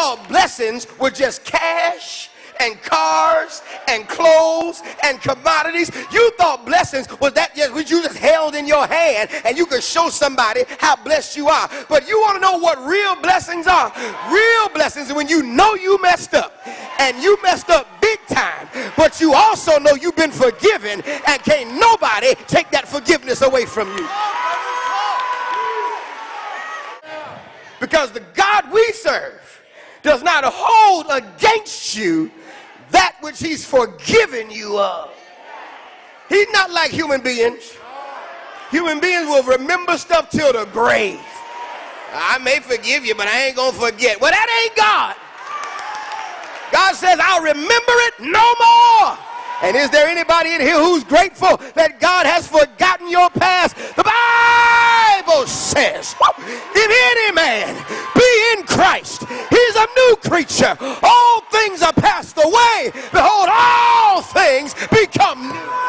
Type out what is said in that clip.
thought blessings were just cash and cars and clothes and commodities. You thought blessings was that just what you just held in your hand and you could show somebody how blessed you are. But you want to know what real blessings are? Real blessings when you know you messed up and you messed up big time, but you also know you've been forgiven and can't nobody take that forgiveness away from you. Because the God does not hold against you that which he's forgiven you of. He's not like human beings. Human beings will remember stuff till the grave. I may forgive you, but I ain't gonna forget. Well, that ain't God. God says, I'll remember it no more. And is there anybody in here who's grateful that God has forgotten your past? The Bible says, if any man a new creature. All things are passed away. Behold, all things become new.